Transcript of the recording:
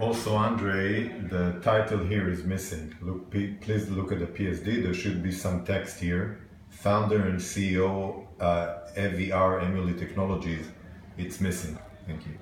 Also, Andre, the title here is missing. Look, please look at the PSD. There should be some text here. Founder and CEO, uh, EVR Emily Technologies. It's missing. Thank you.